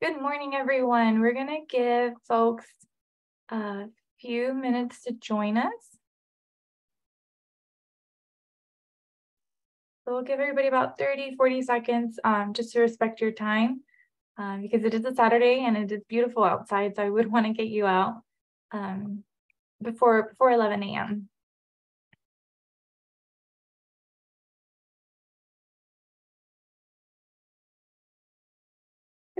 Good morning, everyone. We're going to give folks a few minutes to join us. So we'll give everybody about 30, 40 seconds um, just to respect your time um, because it is a Saturday and it is beautiful outside. So I would want to get you out um, before, before 11 a.m.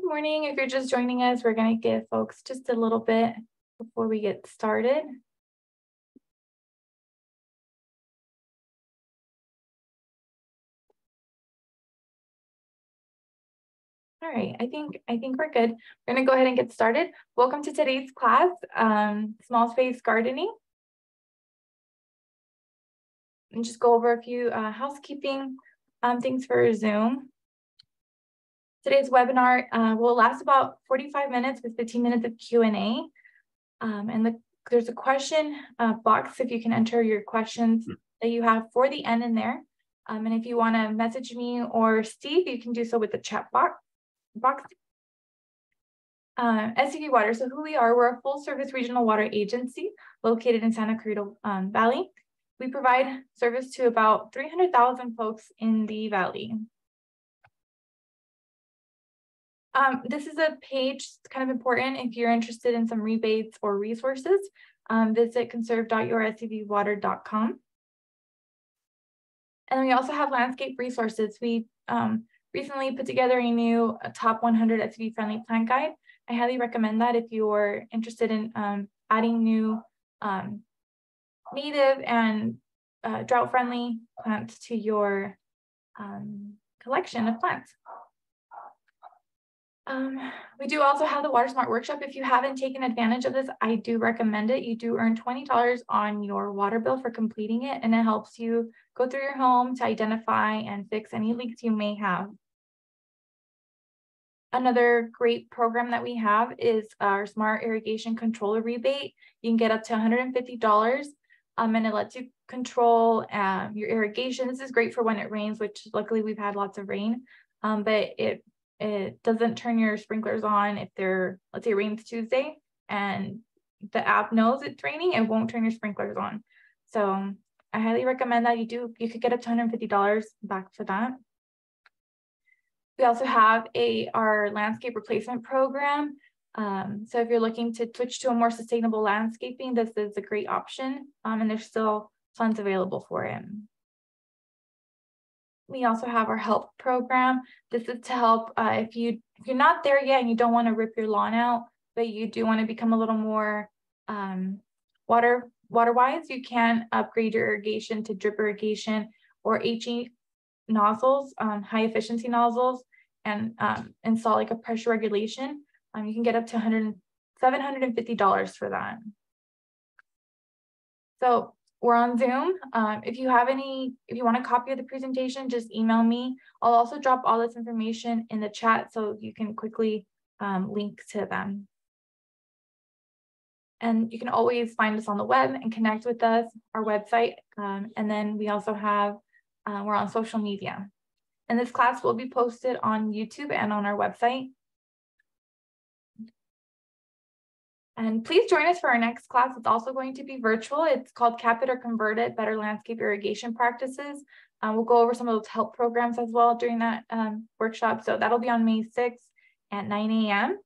morning. If you're just joining us, we're going to give folks just a little bit before we get started. All right, I think I think we're good. We're gonna go ahead and get started. Welcome to today's class, um, small space gardening. And just go over a few uh, housekeeping um, things for Zoom. Today's webinar uh, will last about 45 minutes with 15 minutes of Q&A. Um, and the, there's a question uh, box if you can enter your questions hmm. that you have for the end in there. Um, and if you want to message me or Steve, you can do so with the chat box. box. Uh, SCV Water, so who we are, we're a full service regional water agency located in Santa Cruz um, Valley. We provide service to about 300,000 folks in the Valley. Um, this is a page that's kind of important if you're interested in some rebates or resources. Um, visit conserve.yourscvwater.com. And we also have landscape resources. We um, recently put together a new a top 100 SCV friendly plant guide. I highly recommend that if you're interested in um, adding new um, native and uh, drought friendly plants to your um, collection of plants. Um, we do also have the Water Smart Workshop. If you haven't taken advantage of this, I do recommend it. You do earn $20 on your water bill for completing it, and it helps you go through your home to identify and fix any leaks you may have. Another great program that we have is our Smart Irrigation Controller Rebate. You can get up to $150 um, and it lets you control um, your irrigation. This is great for when it rains, which luckily we've had lots of rain, um, but it it doesn't turn your sprinklers on if they're, let's say it rains Tuesday and the app knows it's raining, it won't turn your sprinklers on. So I highly recommend that you do, you could get up to $150 back for that. We also have a our landscape replacement program. Um, so if you're looking to switch to a more sustainable landscaping, this is a great option um, and there's still funds available for it. We also have our help program. This is to help uh, if you if you're not there yet and you don't want to rip your lawn out, but you do want to become a little more um, water water wise. You can upgrade your irrigation to drip irrigation or HE nozzles, um, high efficiency nozzles, and um, install like a pressure regulation. Um, you can get up to 100 $750 for that. So we're on Zoom. Um, if you have any, if you want a copy of the presentation, just email me. I'll also drop all this information in the chat so you can quickly um, link to them. And you can always find us on the web and connect with us, our website. Um, and then we also have, uh, we're on social media. And this class will be posted on YouTube and on our website. And please join us for our next class. It's also going to be virtual. It's called Cap It or Convert It, Better Landscape Irrigation Practices. Um, we'll go over some of those help programs as well during that um, workshop. So that'll be on May 6th at 9 a.m.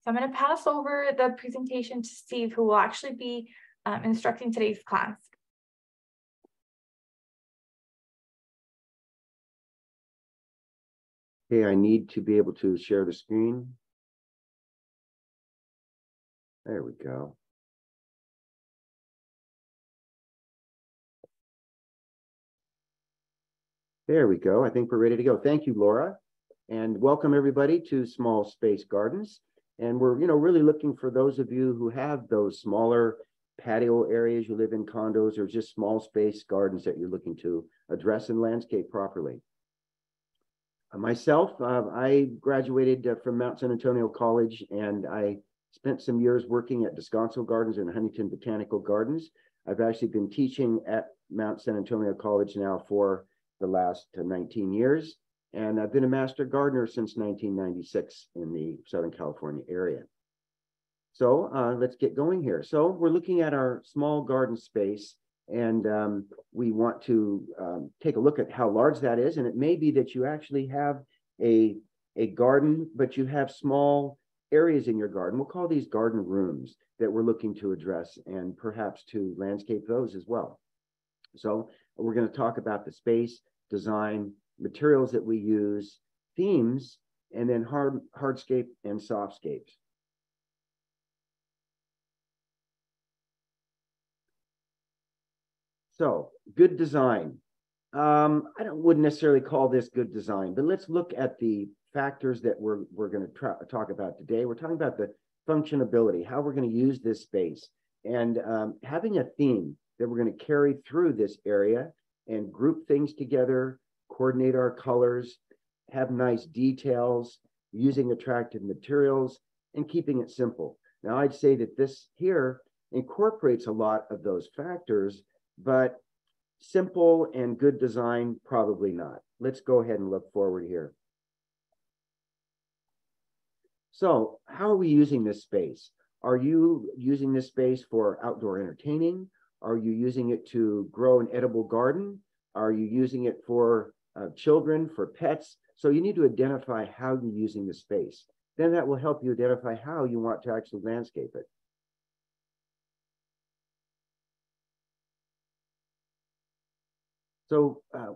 So I'm going to pass over the presentation to Steve, who will actually be um, instructing today's class. Okay, I need to be able to share the screen. There we go. There we go. I think we're ready to go. Thank you, Laura. And welcome everybody to Small Space Gardens. And we're, you know, really looking for those of you who have those smaller patio areas, you live in condos or just small space gardens that you're looking to address and landscape properly. Uh, myself, uh, I graduated uh, from Mount San Antonio College and I Spent some years working at Descanso Gardens and Huntington Botanical Gardens. I've actually been teaching at Mount San Antonio College now for the last 19 years. And I've been a master gardener since 1996 in the Southern California area. So uh, let's get going here. So we're looking at our small garden space and um, we want to um, take a look at how large that is. And it may be that you actually have a, a garden, but you have small areas in your garden. We'll call these garden rooms that we're looking to address and perhaps to landscape those as well. So we're going to talk about the space, design, materials that we use, themes, and then hard hardscape and softscapes. So good design. Um, I don't, wouldn't necessarily call this good design, but let's look at the factors that we're, we're going to talk about today. We're talking about the functionability, how we're going to use this space, and um, having a theme that we're going to carry through this area and group things together, coordinate our colors, have nice details, using attractive materials, and keeping it simple. Now, I'd say that this here incorporates a lot of those factors, but simple and good design, probably not. Let's go ahead and look forward here. So how are we using this space? Are you using this space for outdoor entertaining? Are you using it to grow an edible garden? Are you using it for uh, children, for pets? So you need to identify how you're using the space. Then that will help you identify how you want to actually landscape it. So uh,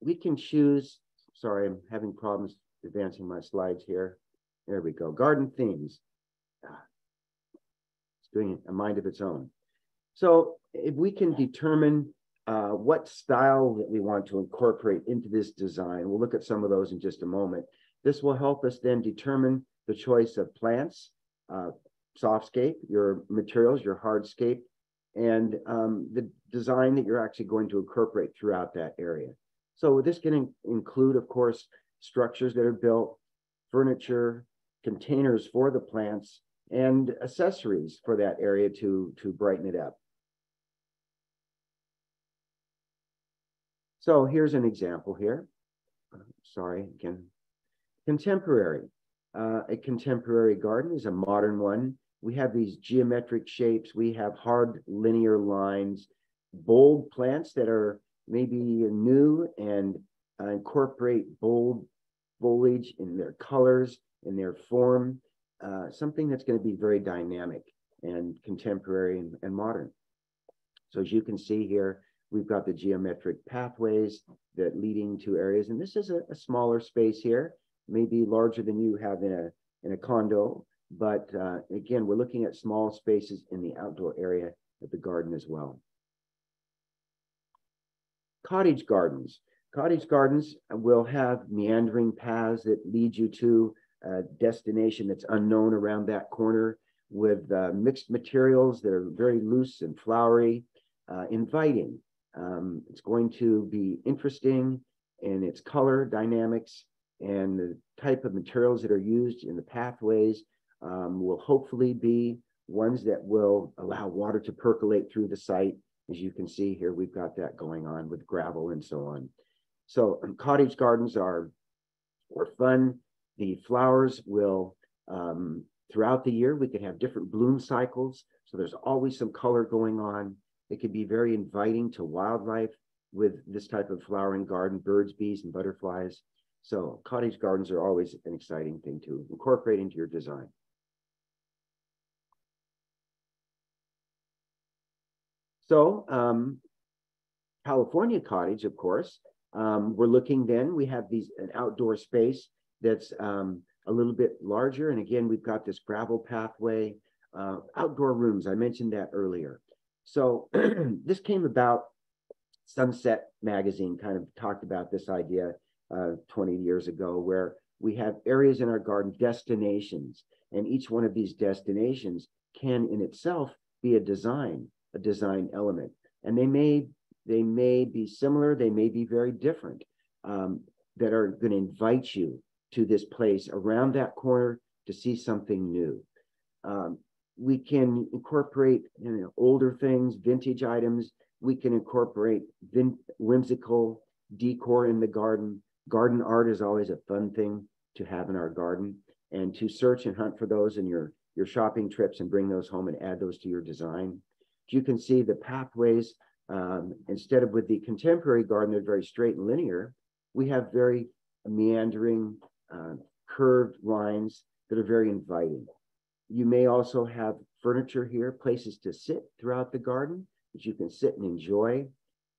we can choose, sorry, I'm having problems advancing my slides here. There we go. Garden themes. Ah, it's doing a mind of its own. So if we can determine uh, what style that we want to incorporate into this design, we'll look at some of those in just a moment. This will help us then determine the choice of plants, uh, softscape, your materials, your hardscape, and um, the design that you're actually going to incorporate throughout that area. So this can in include, of course, structures that are built, furniture, containers for the plants, and accessories for that area to, to brighten it up. So here's an example here. Sorry, again. Contemporary. Uh, a contemporary garden is a modern one. We have these geometric shapes. We have hard linear lines, bold plants that are maybe new and uh, incorporate bold foliage in their colors in their form, uh, something that's going to be very dynamic and contemporary and, and modern. So as you can see here, we've got the geometric pathways that leading to areas, and this is a, a smaller space here, maybe larger than you have in a in a condo, but uh, again, we're looking at small spaces in the outdoor area of the garden as well. Cottage gardens. Cottage gardens will have meandering paths that lead you to a destination that's unknown around that corner with uh, mixed materials that are very loose and flowery, uh, inviting. Um, it's going to be interesting in its color dynamics and the type of materials that are used in the pathways um, will hopefully be ones that will allow water to percolate through the site. As you can see here, we've got that going on with gravel and so on. So um, cottage gardens are, are fun. The flowers will, um, throughout the year, we can have different bloom cycles. So there's always some color going on. It can be very inviting to wildlife with this type of flowering garden, birds, bees, and butterflies. So cottage gardens are always an exciting thing to incorporate into your design. So um, California cottage, of course, um, we're looking then, we have these an outdoor space that's um, a little bit larger. And again, we've got this gravel pathway, uh, outdoor rooms. I mentioned that earlier. So this came about, Sunset Magazine kind of talked about this idea uh, 20 years ago, where we have areas in our garden, destinations, and each one of these destinations can in itself be a design, a design element. And they may they may be similar, they may be very different, um, that are going to invite you to this place around that corner to see something new. Um, we can incorporate you know, older things, vintage items. We can incorporate vin- whimsical decor in the garden, Garden art is always a fun thing to have in our garden and to search and hunt for those in your, your shopping trips and bring those home and add those to your design. You can see the pathways, um, instead of with the contemporary garden, they're very straight and linear. We have very meandering, uh, curved lines that are very inviting. You may also have furniture here, places to sit throughout the garden that you can sit and enjoy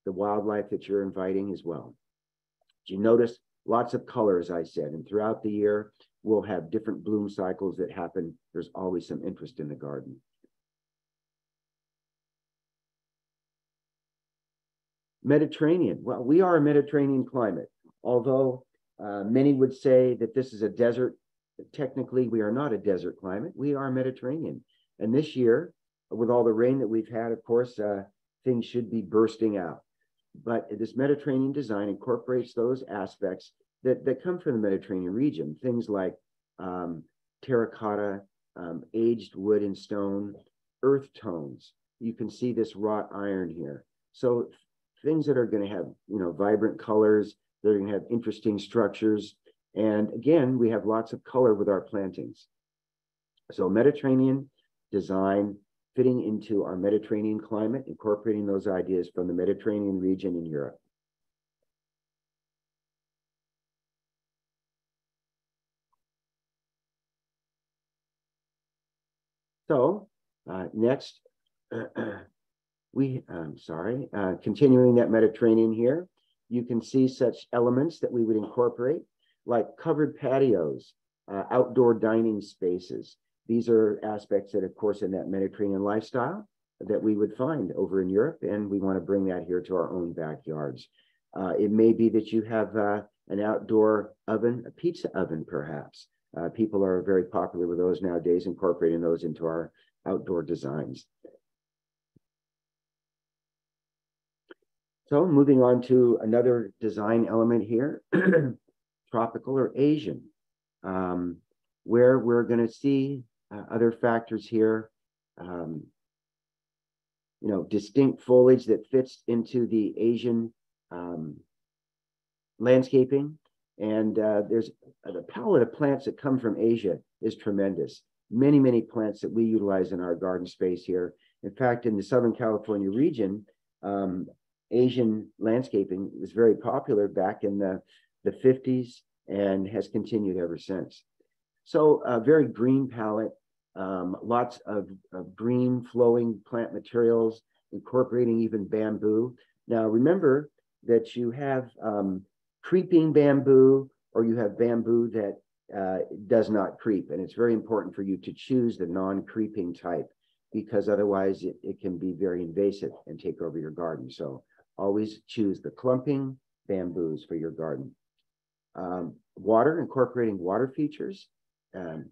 the wildlife that you're inviting as well. You notice lots of color, as I said, and throughout the year, we'll have different bloom cycles that happen. There's always some interest in the garden. Mediterranean. Well, we are a Mediterranean climate, although uh, many would say that this is a desert. Technically, we are not a desert climate. We are Mediterranean. And this year, with all the rain that we've had, of course, uh, things should be bursting out. But this Mediterranean design incorporates those aspects that, that come from the Mediterranean region, things like um, terracotta, um, aged wood and stone, earth tones. You can see this wrought iron here. So things that are going to have, you know, vibrant colors, they're going to have interesting structures. And again, we have lots of color with our plantings. So Mediterranean design fitting into our Mediterranean climate, incorporating those ideas from the Mediterranean region in Europe. So uh, next, we, I'm sorry, uh, continuing that Mediterranean here, you can see such elements that we would incorporate like covered patios, uh, outdoor dining spaces. These are aspects that, of course, in that Mediterranean lifestyle that we would find over in Europe, and we want to bring that here to our own backyards. Uh, it may be that you have uh, an outdoor oven, a pizza oven, perhaps. Uh, people are very popular with those nowadays, incorporating those into our outdoor designs. So moving on to another design element here, tropical or Asian, um, where we're going to see uh, other factors here, um, you know, distinct foliage that fits into the Asian um, landscaping. And uh, there's uh, the palette of plants that come from Asia is tremendous. Many, many plants that we utilize in our garden space here. In fact, in the Southern California region, um, Asian landscaping was very popular back in the, the 50s and has continued ever since. So a very green palette, um, lots of, of, green flowing plant materials, incorporating even bamboo. Now remember that you have um, creeping bamboo or you have bamboo that uh, does not creep. And it's very important for you to choose the non-creeping type because otherwise it, it can be very invasive and take over your garden. So always choose the clumping bamboos for your garden. Um, water, incorporating water features. Um,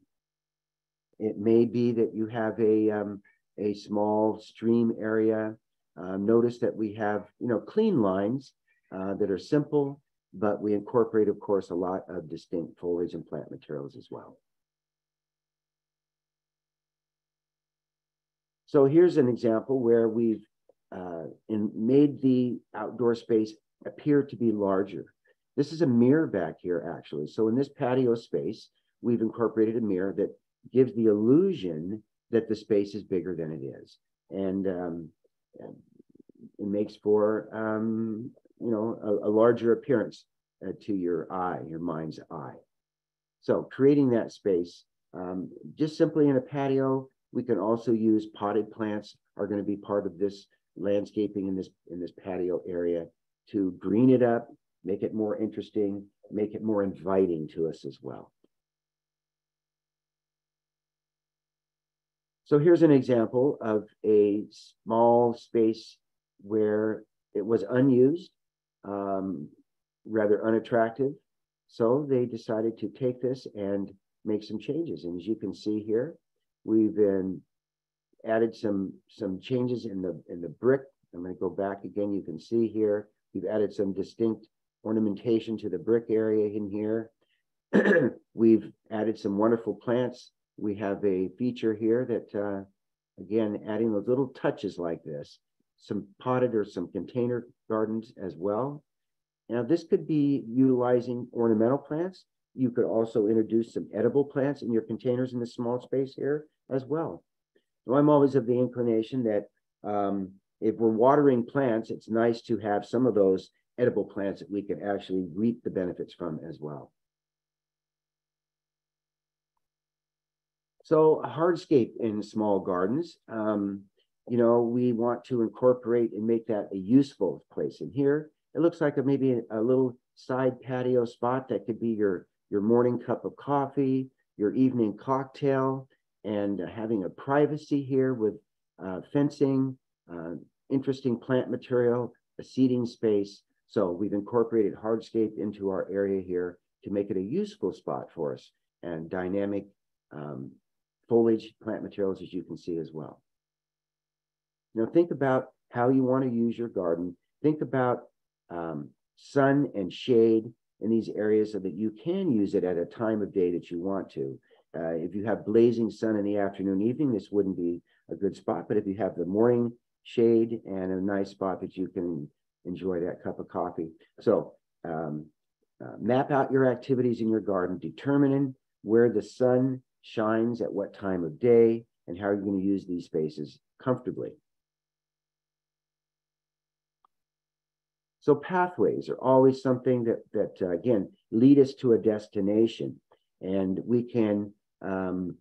it may be that you have a, um, a small stream area. Uh, notice that we have, you know, clean lines uh, that are simple, but we incorporate, of course, a lot of distinct foliage and plant materials as well. So here's an example where we've uh, and made the outdoor space appear to be larger. This is a mirror back here, actually. So in this patio space, we've incorporated a mirror that gives the illusion that the space is bigger than it is. And um, it makes for, um, you know, a, a larger appearance uh, to your eye, your mind's eye. So creating that space, um, just simply in a patio, we can also use potted plants are going to be part of this landscaping in this in this patio area to green it up, make it more interesting, make it more inviting to us as well. So here's an example of a small space where it was unused, um, rather unattractive. So they decided to take this and make some changes. And as you can see here, we've been added some some changes in the in the brick. I'm going to go back again. You can see here we've added some distinct ornamentation to the brick area in here. we've added some wonderful plants. We have a feature here that, uh, again, adding those little touches like this, some potted or some container gardens as well. Now, this could be utilizing ornamental plants. You could also introduce some edible plants in your containers in the small space here as well. So I'm always of the inclination that um, if we're watering plants, it's nice to have some of those edible plants that we can actually reap the benefits from as well. So hardscape in small gardens, um, you know, we want to incorporate and make that a useful place. And here, it looks like a, maybe a, a little side patio spot that could be your, your morning cup of coffee, your evening cocktail, and having a privacy here with uh, fencing, uh, interesting plant material, a seating space. So we've incorporated hardscape into our area here to make it a useful spot for us and dynamic um, foliage plant materials as you can see as well. Now think about how you want to use your garden. Think about um, sun and shade in these areas so that you can use it at a time of day that you want to. Uh, if you have blazing sun in the afternoon, evening, this wouldn't be a good spot. But if you have the morning shade and a nice spot that you can enjoy that cup of coffee. So um, uh, map out your activities in your garden, determining where the sun shines at what time of day, and how you're going to use these spaces comfortably. So pathways are always something that, that uh, again, lead us to a destination. And we can um,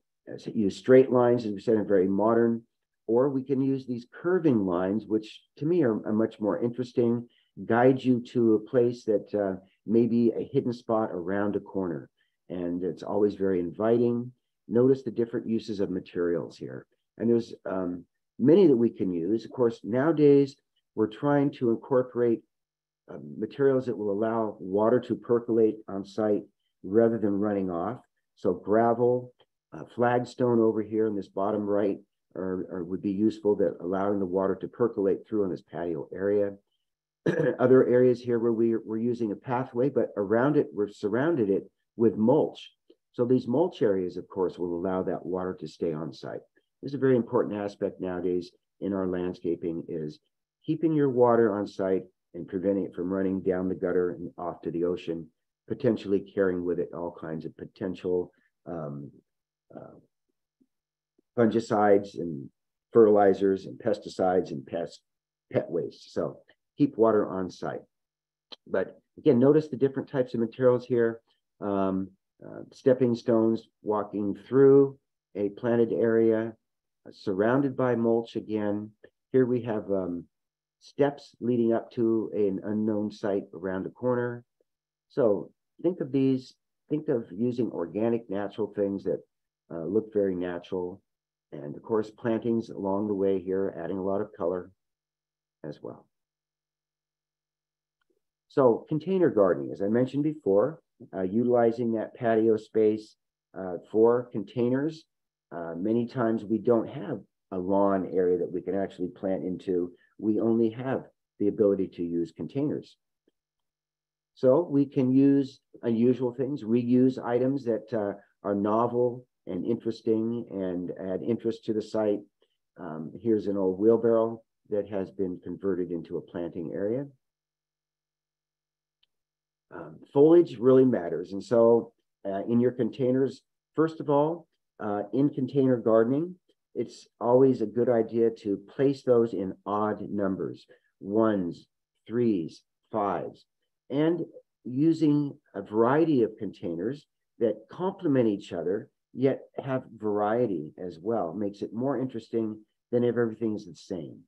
use straight lines, as we said, in very modern, or we can use these curving lines, which to me are, are much more interesting, guide you to a place that uh, may be a hidden spot around a corner. And it's always very inviting notice the different uses of materials here. And there's um, many that we can use. Of course, nowadays, we're trying to incorporate uh, materials that will allow water to percolate on site rather than running off. So gravel, uh, flagstone over here in this bottom right are, are, would be useful that allowing the water to percolate through in this patio area. Other areas here where we, we're using a pathway, but around it, we're surrounded it with mulch. So these mulch areas, of course, will allow that water to stay on site. This is a very important aspect nowadays in our landscaping is keeping your water on site and preventing it from running down the gutter and off to the ocean, potentially carrying with it all kinds of potential um, uh, fungicides and fertilizers and pesticides and pest pet waste. So keep water on site. But again, notice the different types of materials here. Um, uh, stepping stones walking through a planted area uh, surrounded by mulch again. Here we have um, steps leading up to an unknown site around a corner. So think of these, think of using organic natural things that uh, look very natural. And of course, plantings along the way here, adding a lot of color as well. So container gardening, as I mentioned before, uh, utilizing that patio space uh, for containers. Uh, many times we don't have a lawn area that we can actually plant into. We only have the ability to use containers. So we can use unusual things, reuse items that uh, are novel and interesting and add interest to the site. Um, here's an old wheelbarrow that has been converted into a planting area um, foliage really matters. And so uh, in your containers, first of all, uh, in container gardening, it's always a good idea to place those in odd numbers, ones, threes, fives, and using a variety of containers that complement each other, yet have variety as well, makes it more interesting than if everything's the same.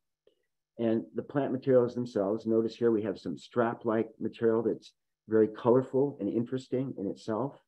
And the plant materials themselves, notice here we have some strap-like material that's very colorful and interesting in itself.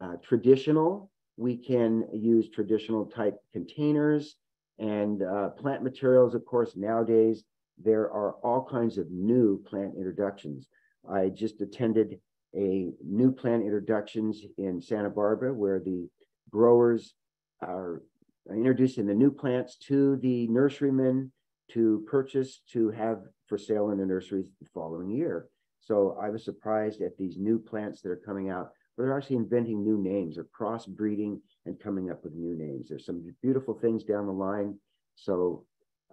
Uh, traditional, we can use traditional type containers and uh, plant materials. Of course, nowadays, there are all kinds of new plant introductions. I just attended a new plant introductions in Santa Barbara where the growers are introducing the new plants to the nurserymen to purchase to have for sale in the nurseries the following year. So I was surprised at these new plants that are coming out, but they're actually inventing new names. They're crossbreeding and coming up with new names. There's some beautiful things down the line. So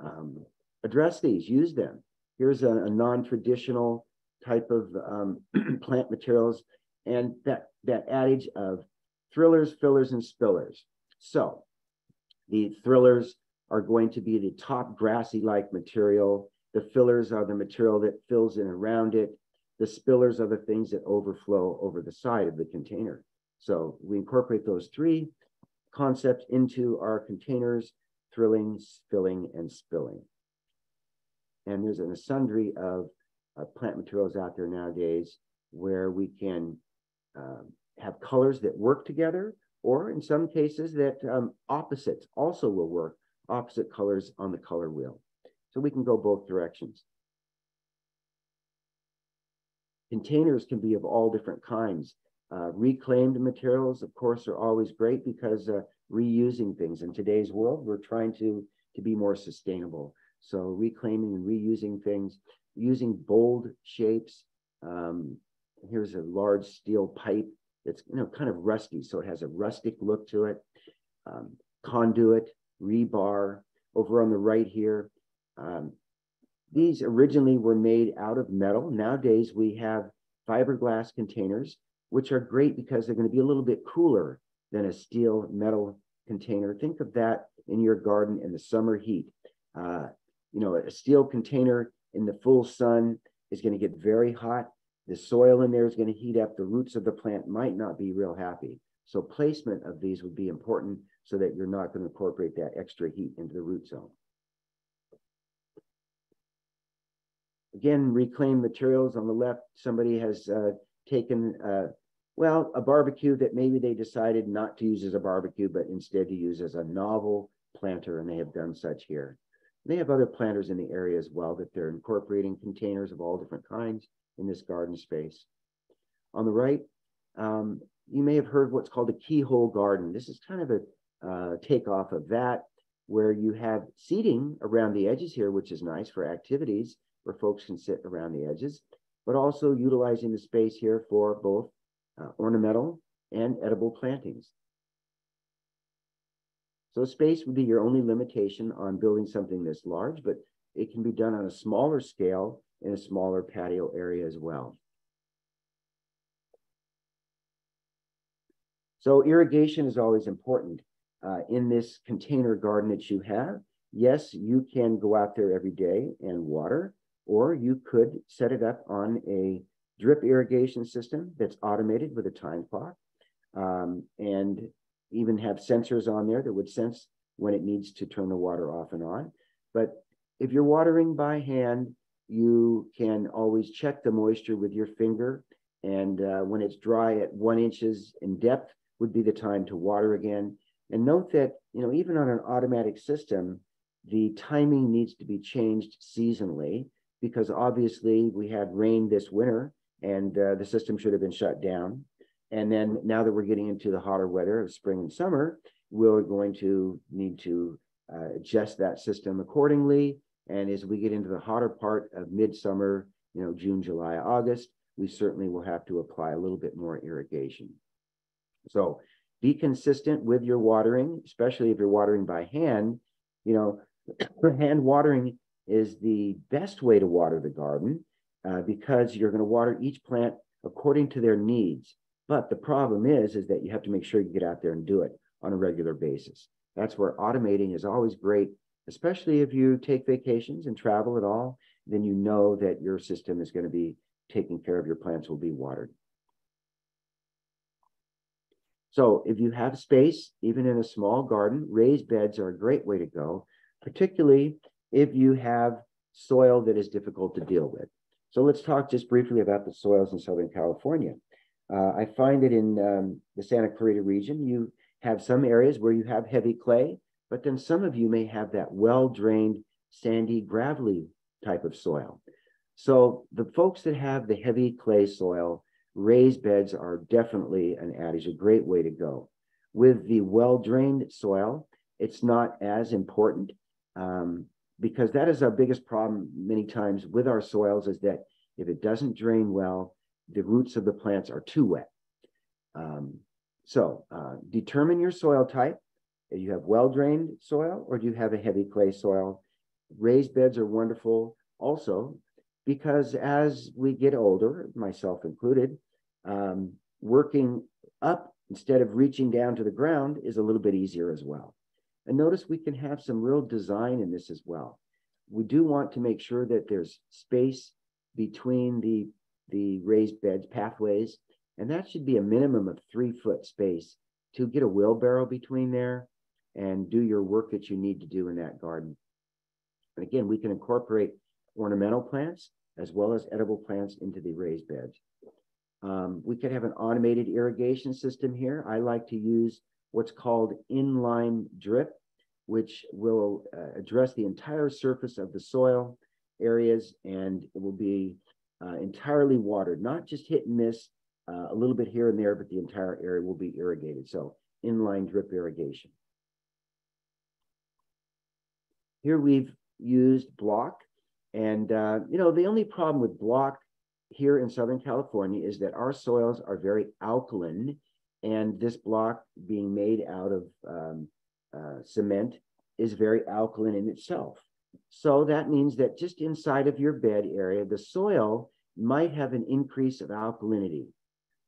um, address these, use them. here's a, a non-traditional type of um, plant materials, and that, that adage of thrillers, fillers, and spillers. So the thrillers are going to be the top grassy-like material. The fillers are the material that fills in around it. The spillers are the things that overflow over the side of the container. So we incorporate those three concepts into our containers, thrilling, filling, and spilling. And there's a sundry of uh, plant materials out there nowadays where we can um, have colors that work together, or in some cases that um, opposites also will work, opposite colors on the color wheel. So we can go both directions. Containers can be of all different kinds. Uh, reclaimed materials, of course, are always great because uh, reusing things in today's world, we're trying to, to be more sustainable. So reclaiming and reusing things, using bold shapes. Um, here's a large steel pipe that's you know kind of rusty, so it has a rustic look to it. Um, conduit, rebar. Over on the right here, um, these originally were made out of metal. Nowadays we have fiberglass containers, which are great because they're going to be a little bit cooler than a steel metal container. Think of that in your garden in the summer heat. Uh, you know, a steel container in the full sun is going to get very hot. The soil in there is going to heat up. The roots of the plant might not be real happy. So placement of these would be important so that you're not going to incorporate that extra heat into the root zone. Again, reclaimed materials on the left, somebody has uh, taken, uh, well, a barbecue that maybe they decided not to use as a barbecue, but instead to use as a novel planter, and they have done such here. They have other planters in the area as well that they're incorporating containers of all different kinds in this garden space. On the right, um, you may have heard what's called a keyhole garden. This is kind of a uh, takeoff of that, where you have seating around the edges here, which is nice for activities where folks can sit around the edges, but also utilizing the space here for both uh, ornamental and edible plantings. So space would be your only limitation on building something this large, but it can be done on a smaller scale in a smaller patio area as well. So irrigation is always important uh, in this container garden that you have. Yes, you can go out there every day and water, or you could set it up on a drip irrigation system that's automated with a time clock um, and even have sensors on there that would sense when it needs to turn the water off and on. But if you're watering by hand, you can always check the moisture with your finger. And uh, when it's dry at one inches in depth would be the time to water again. And note that, you know, even on an automatic system, the timing needs to be changed seasonally because obviously we had rain this winter and uh, the system should have been shut down. And then now that we're getting into the hotter weather of spring and summer, we're going to need to uh, adjust that system accordingly and as we get into the hotter part of midsummer, you know, June, July, August, we certainly will have to apply a little bit more irrigation. So be consistent with your watering, especially if you're watering by hand. You know, hand watering is the best way to water the garden uh, because you're going to water each plant according to their needs. But the problem is, is that you have to make sure you get out there and do it on a regular basis. That's where automating is always great especially if you take vacations and travel at all, then you know that your system is going to be taking care of your plants will be watered. So if you have space, even in a small garden, raised beds are a great way to go, particularly if you have soil that is difficult to deal with. So let's talk just briefly about the soils in Southern California. Uh, I find that in um, the Santa Clarita region, you have some areas where you have heavy clay, but then some of you may have that well-drained, sandy, gravelly type of soil. So the folks that have the heavy clay soil, raised beds are definitely an adage, a great way to go. With the well-drained soil, it's not as important um, because that is our biggest problem many times with our soils is that if it doesn't drain well, the roots of the plants are too wet. Um, so uh, determine your soil type do you have well-drained soil or do you have a heavy clay soil? Raised beds are wonderful. also because as we get older, myself included, um, working up instead of reaching down to the ground is a little bit easier as well. And notice we can have some real design in this as well. We do want to make sure that there's space between the, the raised beds, pathways, and that should be a minimum of three foot space to get a wheelbarrow between there and do your work that you need to do in that garden. And again, we can incorporate ornamental plants as well as edible plants into the raised beds. Um, we could have an automated irrigation system here. I like to use what's called inline drip, which will uh, address the entire surface of the soil areas and it will be entirely watered, not just hit and miss uh, a little bit here and there, but the entire area will be irrigated. So inline drip irrigation. Here we've used block and, uh, you know, the only problem with block here in Southern California is that our soils are very alkaline and this block being made out of um, uh, cement is very alkaline in itself. So that means that just inside of your bed area, the soil might have an increase of alkalinity.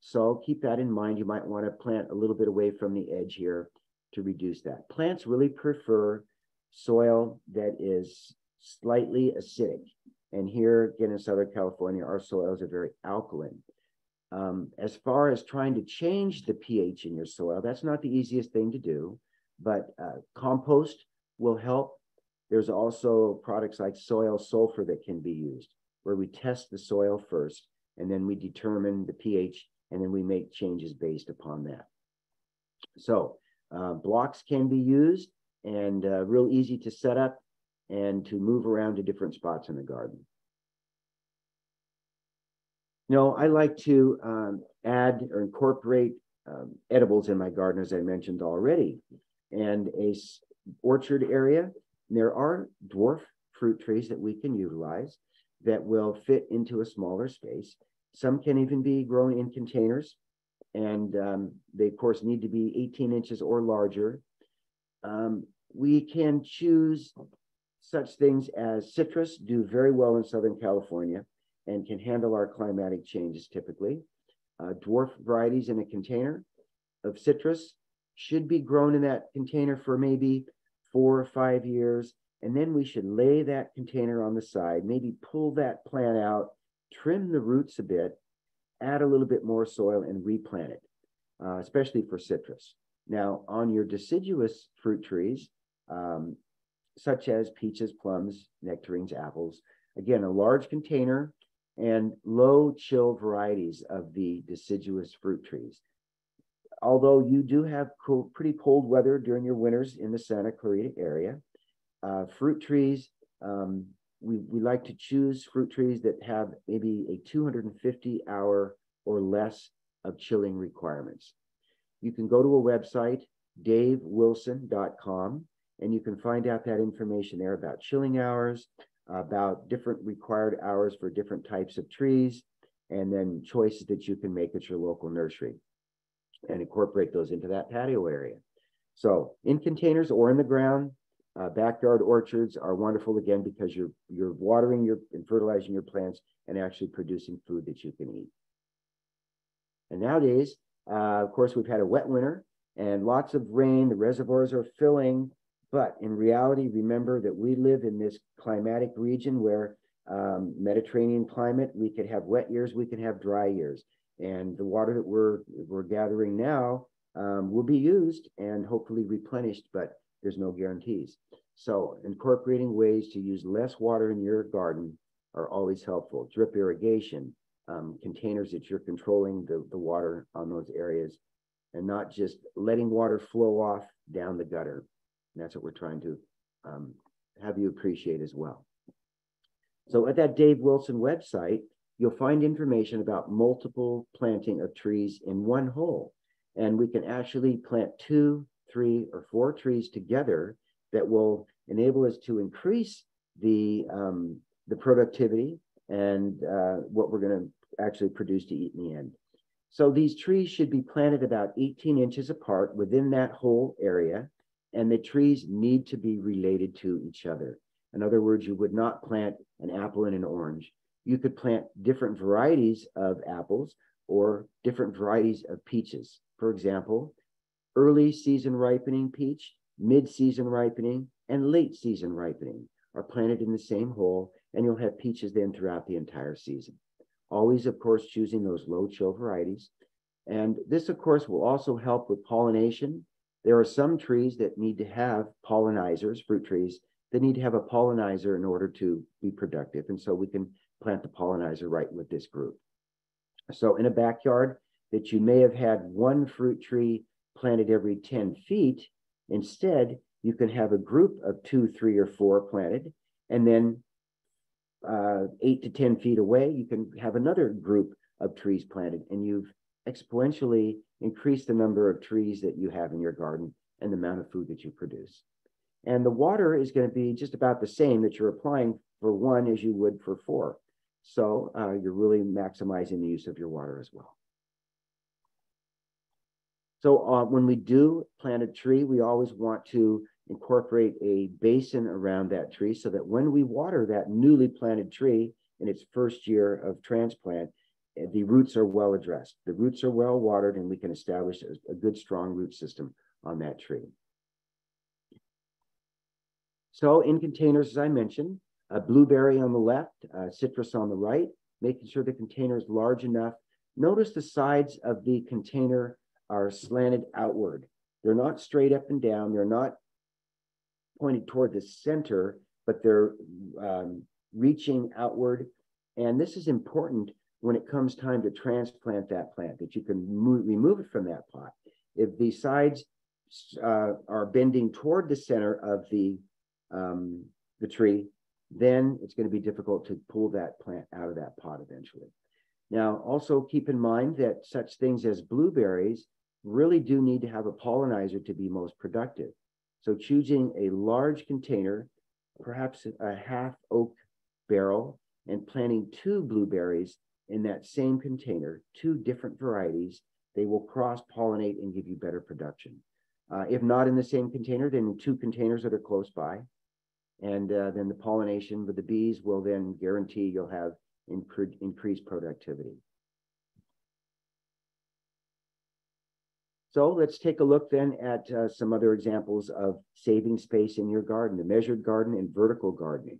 So keep that in mind. You might want to plant a little bit away from the edge here to reduce that. Plants really prefer soil that is slightly acidic. And here again in Southern California, our soils are very alkaline. Um, as far as trying to change the pH in your soil, that's not the easiest thing to do, but uh, compost will help. There's also products like soil sulfur that can be used, where we test the soil first, and then we determine the pH, and then we make changes based upon that. So uh, blocks can be used and uh, real easy to set up and to move around to different spots in the garden. No, I like to um, add or incorporate um, edibles in my garden, as I mentioned already, and a orchard area. There are dwarf fruit trees that we can utilize that will fit into a smaller space. Some can even be grown in containers, and um, they, of course, need to be 18 inches or larger. Um, we can choose such things as citrus do very well in Southern California and can handle our climatic changes typically. Uh, dwarf varieties in a container of citrus should be grown in that container for maybe four or five years. And then we should lay that container on the side, maybe pull that plant out, trim the roots a bit, add a little bit more soil and replant it, uh, especially for citrus. Now, on your deciduous fruit trees, um, such as peaches, plums, nectarines, apples. Again, a large container and low chill varieties of the deciduous fruit trees. Although you do have cool, pretty cold weather during your winters in the Santa Clarita area, uh, fruit trees, um, we, we like to choose fruit trees that have maybe a 250 hour or less of chilling requirements. You can go to a website, davewilson.com, and you can find out that information there about chilling hours, about different required hours for different types of trees, and then choices that you can make at your local nursery and incorporate those into that patio area. So in containers or in the ground, uh, backyard orchards are wonderful again because you're you're watering your and fertilizing your plants and actually producing food that you can eat. And nowadays, uh, of course, we've had a wet winter and lots of rain. The reservoirs are filling but in reality, remember that we live in this climatic region where um, Mediterranean climate, we could have wet years, we could have dry years. And the water that we're, we're gathering now um, will be used and hopefully replenished, but there's no guarantees. So incorporating ways to use less water in your garden are always helpful. Drip irrigation, um, containers that you're controlling the, the water on those areas and not just letting water flow off down the gutter. And that's what we're trying to um, have you appreciate as well. So at that Dave Wilson website, you'll find information about multiple planting of trees in one hole. And we can actually plant two, three, or four trees together that will enable us to increase the, um, the productivity and uh, what we're going to actually produce to eat in the end. So these trees should be planted about 18 inches apart within that whole area and the trees need to be related to each other. In other words, you would not plant an apple and an orange. You could plant different varieties of apples or different varieties of peaches. For example, early season ripening peach, mid season ripening, and late season ripening are planted in the same hole, and you'll have peaches then throughout the entire season. Always, of course, choosing those low chill varieties. And this, of course, will also help with pollination. There are some trees that need to have pollinizers, fruit trees, that need to have a pollinizer in order to be productive. And so we can plant the pollinizer right with this group. So in a backyard that you may have had one fruit tree planted every 10 feet, instead, you can have a group of two, three, or four planted, and then uh, eight to 10 feet away, you can have another group of trees planted, and you've exponentially increased the number of trees that you have in your garden and the amount of food that you produce. And the water is going to be just about the same that you're applying for one as you would for four. So uh, you're really maximizing the use of your water as well. So uh, when we do plant a tree, we always want to incorporate a basin around that tree so that when we water that newly planted tree in its first year of transplant, eh, the roots are well addressed. The roots are well watered and we can establish a, a good strong root system on that tree. So in containers, as I mentioned, a blueberry on the left, citrus on the right, making sure the container is large enough. Notice the sides of the container are slanted outward. They're not straight up and down. They're not pointed toward the center, but they're um, reaching outward. And this is important when it comes time to transplant that plant, that you can move, remove it from that pot. If the sides uh, are bending toward the center of the, um, the tree, then it's going to be difficult to pull that plant out of that pot eventually. Now, also keep in mind that such things as blueberries really do need to have a pollinizer to be most productive. So choosing a large container, perhaps a half oak barrel, and planting two blueberries in that same container, two different varieties, they will cross pollinate and give you better production. Uh, if not in the same container, then in two containers that are close by. And uh, then the pollination with the bees will then guarantee you'll have increased productivity. So let's take a look then at uh, some other examples of saving space in your garden, the measured garden and vertical gardening.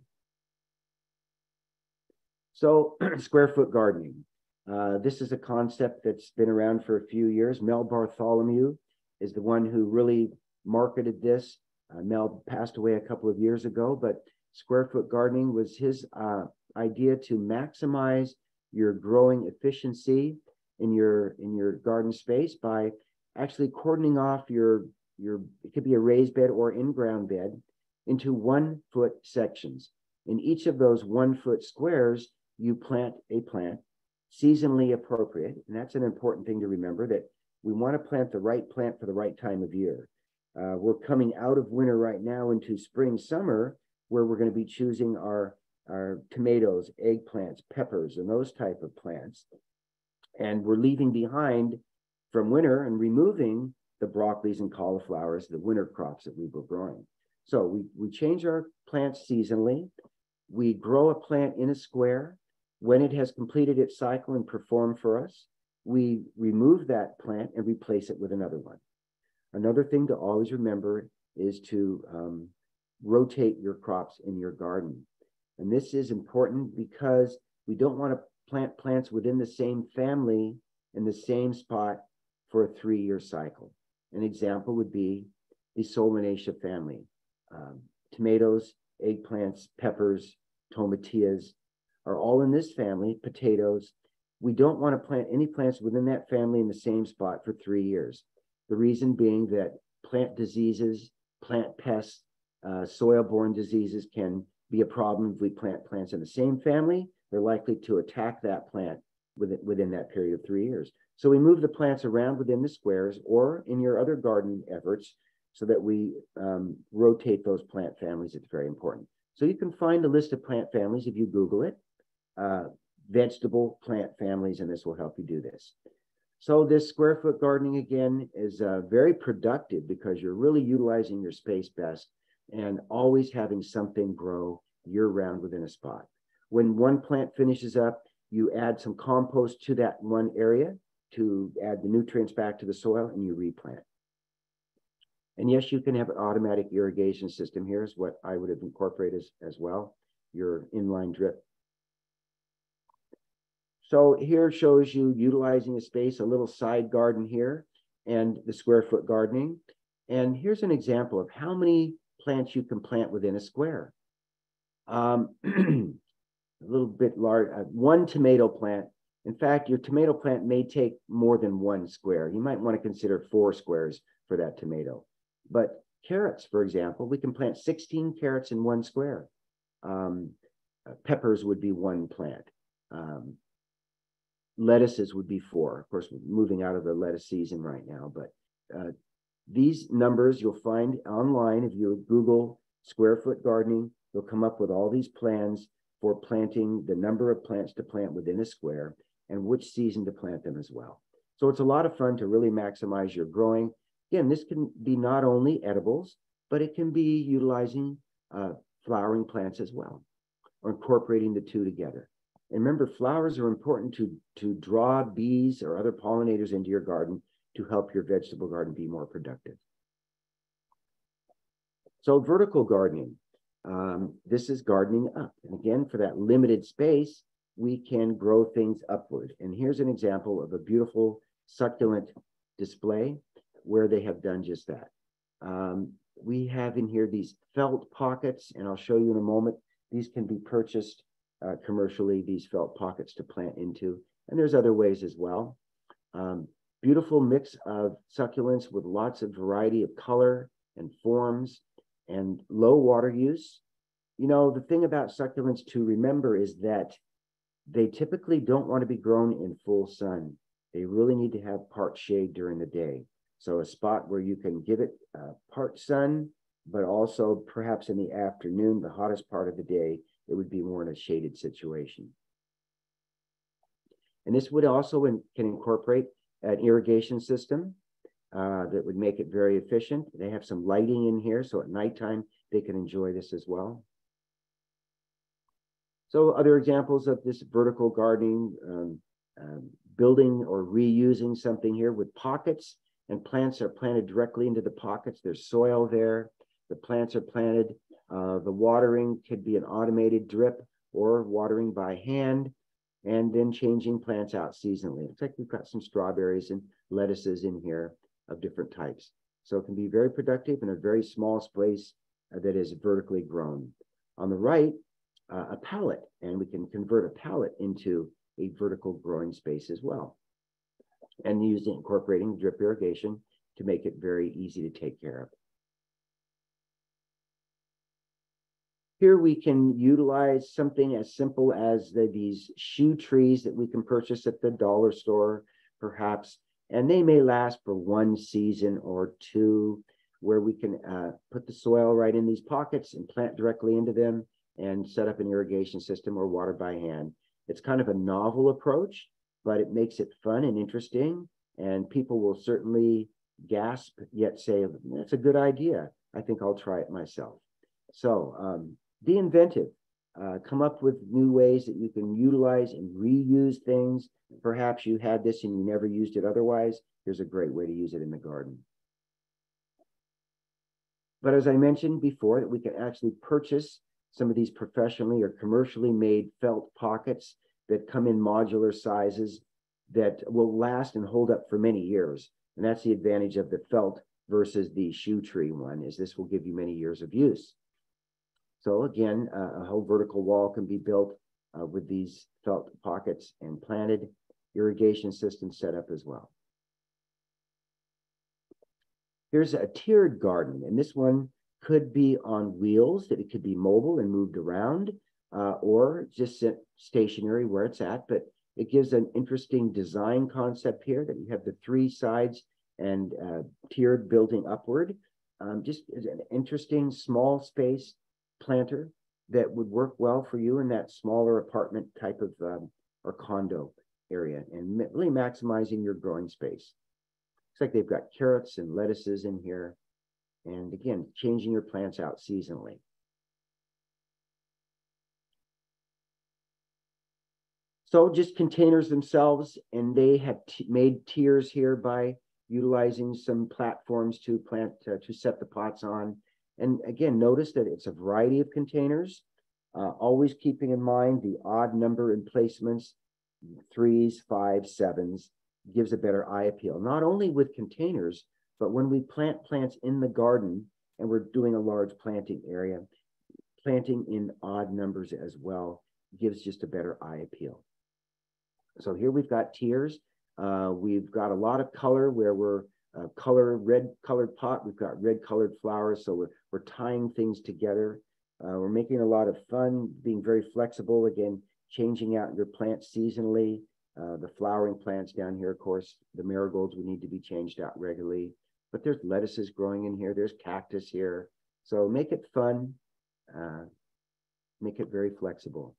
So square foot gardening. Uh, this is a concept that's been around for a few years. Mel Bartholomew is the one who really marketed this. Uh, Mel passed away a couple of years ago, but square foot gardening was his uh, idea to maximize your growing efficiency in your in your garden space by actually cordoning off your, your it could be a raised bed or in-ground bed into one foot sections. In each of those one foot squares, you plant a plant seasonally appropriate. And that's an important thing to remember that we want to plant the right plant for the right time of year. Uh, we're coming out of winter right now into spring, summer, where we're going to be choosing our, our tomatoes, eggplants, peppers, and those type of plants. And we're leaving behind from winter and removing the broccolis and cauliflowers, the winter crops that we were growing. So we, we change our plants seasonally. We grow a plant in a square. When it has completed its cycle and performed for us, we remove that plant and replace it with another one. Another thing to always remember is to um, rotate your crops in your garden. And this is important because we don't want to plant plants within the same family in the same spot for a three-year cycle. An example would be the Solanaceae family. Um, tomatoes, eggplants, peppers, tomatillas are all in this family, potatoes. We don't want to plant any plants within that family in the same spot for three years. The reason being that plant diseases, plant pests, uh, soil-borne diseases can be a problem if we plant plants in the same family. They're likely to attack that plant within, within that period of three years. So we move the plants around within the squares or in your other garden efforts so that we um, rotate those plant families. It's very important. So you can find a list of plant families if you Google it, uh, vegetable plant families, and this will help you do this. So this square foot gardening again is uh, very productive because you're really utilizing your space best. and always having something grow year round within a spot. When one plant finishes up, you add some compost to that one area to add the nutrients back to the soil and you replant. And yes, you can have an automatic irrigation system. Here's what I would have incorporated as, as well, your inline drip. So here shows you utilizing a space, a little side garden here, and the square foot gardening. And here's an example of how many plants you can plant within a square. Um, a little bit large, uh, one tomato plant. In fact, your tomato plant may take more than one square. You might want to consider four squares for that tomato. But carrots, for example, we can plant 16 carrots in one square. Um, uh, peppers would be one plant. Um, lettuces would be four. Of course, we're moving out of the lettuce season right now, but uh, these numbers you'll find online if you Google square foot gardening, you'll come up with all these plans for planting the number of plants to plant within a square and which season to plant them as well. So it's a lot of fun to really maximize your growing. Again, this can be not only edibles, but it can be utilizing uh, flowering plants as well, or incorporating the two together. And remember, flowers are important to, to draw bees or other pollinators into your garden to help your vegetable garden be more productive. So vertical gardening, um, this is gardening up. And again, for that limited space, we can grow things upward. And here's an example of a beautiful succulent display where they have done just that. Um, we have in here these felt pockets, and I'll show you in a moment. These can be purchased uh, commercially, these felt pockets to plant into. And there's other ways as well. Um, beautiful mix of succulents with lots of variety of color and forms and low water use. You know, the thing about succulents to remember is that they typically don't want to be grown in full sun. They really need to have part shade during the day. So a spot where you can give it uh, part sun, but also perhaps in the afternoon, the hottest part of the day, it would be more in a shaded situation. And this would also in, can incorporate an irrigation system uh, that would make it very efficient. They have some lighting in here, so at nighttime they can enjoy this as well. So other examples of this vertical gardening, um, um, building or reusing something here with pockets and plants are planted directly into the pockets. There's soil there. The plants are planted. Uh, the watering could be an automated drip or watering by hand and then changing plants out seasonally. Looks like we've got some strawberries and lettuces in here of different types. So it can be very productive in a very small space uh, that is vertically grown. On the right, uh, a pallet, and we can convert a pallet into a vertical growing space as well. And using incorporating drip irrigation to make it very easy to take care of. Here we can utilize something as simple as the, these shoe trees that we can purchase at the dollar store, perhaps, and they may last for one season or two, where we can uh, put the soil right in these pockets and plant directly into them and set up an irrigation system or water by hand. It's kind of a novel approach, but it makes it fun and interesting, and people will certainly gasp yet say, that's a good idea. I think I'll try it myself. So um, be inventive. Uh, come up with new ways that you can utilize and reuse things. Perhaps you had this and you never used it otherwise. Here's a great way to use it in the garden. But as I mentioned before, that we can actually purchase some of these professionally or commercially made felt pockets that come in modular sizes that will last and hold up for many years. And that's the advantage of the felt versus the shoe tree one is this will give you many years of use. So again, uh, a whole vertical wall can be built uh, with these felt pockets and planted irrigation system set up as well. Here's a tiered garden, and this one could be on wheels, that it could be mobile and moved around, uh, or just stationary where it's at. But it gives an interesting design concept here that you have the three sides and uh, tiered building upward. Um, just an interesting small space planter that would work well for you in that smaller apartment type of um, or condo area and really maximizing your growing space. Looks like they've got carrots and lettuces in here. And again, changing your plants out seasonally. So just containers themselves, and they have made tiers here by utilizing some platforms to plant, uh, to set the pots on. And again, notice that it's a variety of containers, uh, always keeping in mind the odd number in placements, threes, fives, sevens, gives a better eye appeal, not only with containers, but when we plant plants in the garden and we're doing a large planting area, planting in odd numbers as well gives just a better eye appeal. So here we've got tiers. Uh, we've got a lot of color where we're uh, color, red colored pot. We've got red colored flowers. So we're, we're tying things together. Uh, we're making a lot of fun, being very flexible. Again, changing out your plants seasonally. Uh, the flowering plants down here, of course, the marigolds would need to be changed out regularly. But there's lettuces growing in here. There's cactus here. So make it fun. Uh, make it very flexible.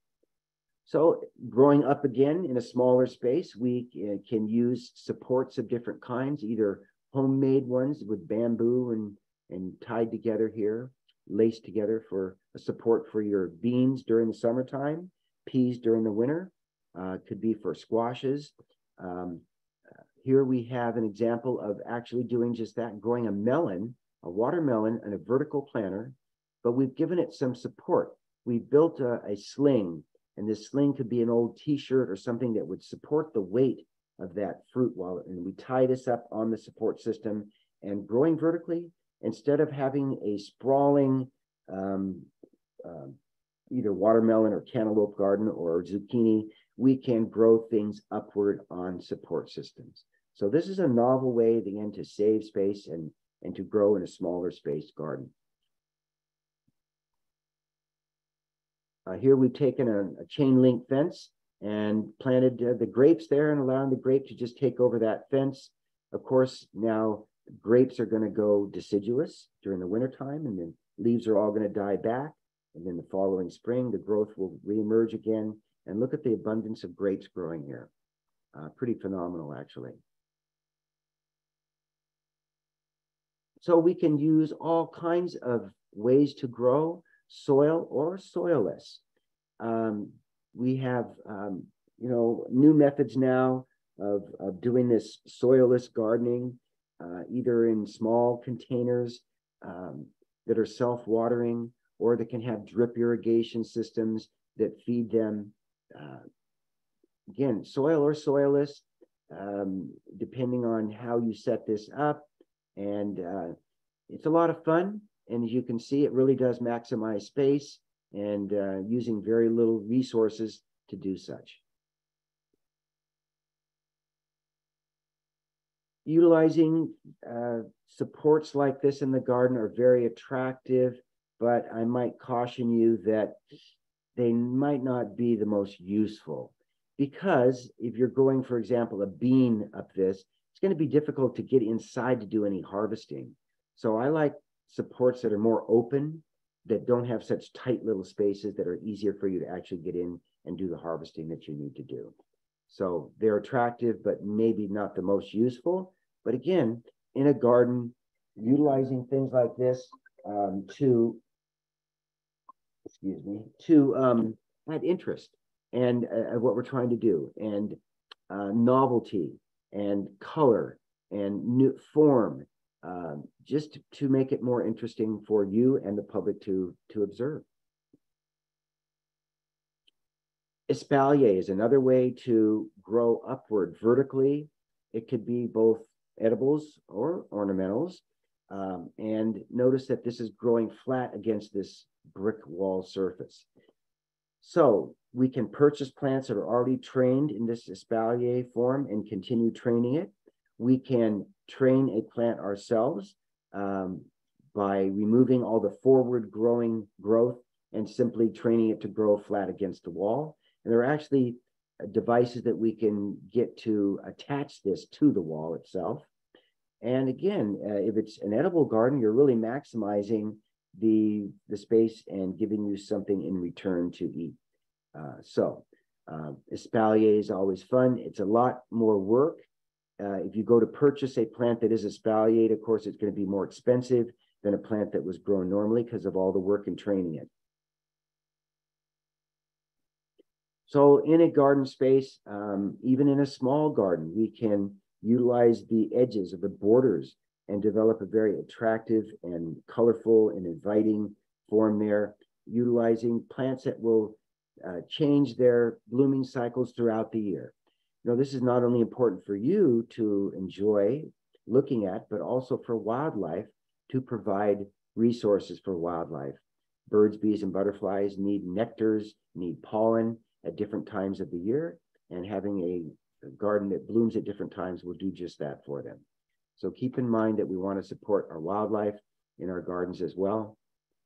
So growing up again in a smaller space, we uh, can use supports of different kinds, either homemade ones with bamboo and, and tied together here, laced together for a support for your beans during the summertime, peas during the winter, uh, could be for squashes. Um, here we have an example of actually doing just that, growing a melon, a watermelon and a vertical planter, but we've given it some support. We built a, a sling and this sling could be an old t-shirt or something that would support the weight of that fruit while and we tie this up on the support system and growing vertically instead of having a sprawling um, uh, either watermelon or cantaloupe garden or zucchini we can grow things upward on support systems. So this is a novel way again to save space and and to grow in a smaller space garden. Uh, here we've taken a, a, chain link fence and planted uh, the grapes there and allowing the grape to just take over that fence. Of course, now grapes are going to go deciduous during the wintertime and then leaves are all going to die back. And then the following spring, the growth will reemerge again. And look at the abundance of grapes growing here. Uh, pretty phenomenal, actually. So we can use all kinds of ways to grow soil or soilless. Um, we have, um, you know, new methods now of, of doing this soilless gardening, uh, either in small containers um, that are self-watering or that can have drip irrigation systems that feed them. Uh, again, soil or soilless, um, depending on how you set this up. And uh, it's a lot of fun. And as you can see, it really does maximize space and uh, using very little resources to do such. Utilizing uh, supports like this in the garden are very attractive, but I might caution you that they might not be the most useful because if you're growing, for example, a bean up this, it's going to be difficult to get inside to do any harvesting. So I like supports that are more open, that don't have such tight little spaces that are easier for you to actually get in and do the harvesting that you need to do. So they're attractive, but maybe not the most useful. But again, in a garden, utilizing things like this um, to, excuse me, to um, add interest and uh, what we're trying to do and uh, novelty and color and new form um, just to make it more interesting for you and the public to, to observe. Espalier is another way to grow upward vertically. It could be both edibles or ornamentals. Um, and notice that this is growing flat against this brick wall surface. So we can purchase plants that are already trained in this espalier form and continue training it. We can train a plant ourselves um, by removing all the forward growing growth and simply training it to grow flat against the wall. And there are actually uh, devices that we can get to attach this to the wall itself. And again, uh, if it's an edible garden, you're really maximizing the, the space and giving you something in return to eat. Uh, so uh, espalier is always fun. It's a lot more work uh, if you go to purchase a plant that is espalier, of course, it's going to be more expensive than a plant that was grown normally because of all the work in training it. So in a garden space, um, even in a small garden, we can utilize the edges of the borders and develop a very attractive and colorful and inviting form there, utilizing plants that will uh, change their blooming cycles throughout the year. You know, this is not only important for you to enjoy looking at, but also for wildlife to provide resources for wildlife. Birds, bees, and butterflies need nectars, need pollen at different times of the year, and having a garden that blooms at different times will do just that for them. So keep in mind that we want to support our wildlife in our gardens as well.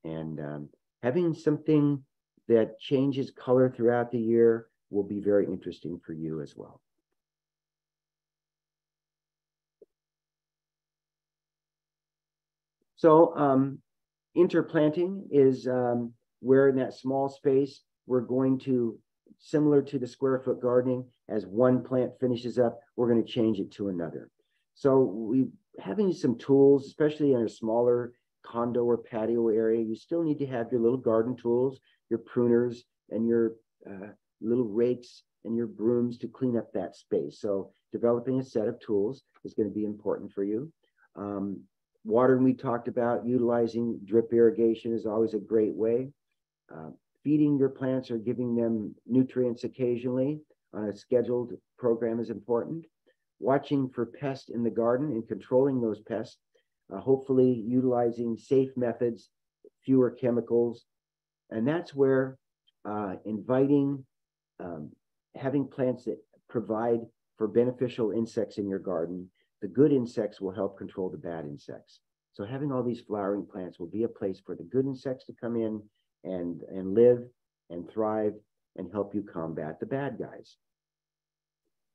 And um, having something that changes color throughout the year will be very interesting for you as well. So um, interplanting is um, where in that small space, we're going to, similar to the square foot gardening, as one plant finishes up, we're going to change it to another. So we having some tools, especially in a smaller condo or patio area, you still need to have your little garden tools, your pruners and your uh, little rakes and your brooms to clean up that space. So developing a set of tools is going to be important for you. Um, watering we talked about, utilizing drip irrigation is always a great way. Uh, feeding your plants or giving them nutrients occasionally on a scheduled program is important. Watching for pests in the garden and controlling those pests, uh, hopefully utilizing safe methods, fewer chemicals, and that's where uh, inviting, um, having plants that provide for beneficial insects in your garden, the good insects will help control the bad insects. So having all these flowering plants will be a place for the good insects to come in and, and live and thrive and help you combat the bad guys.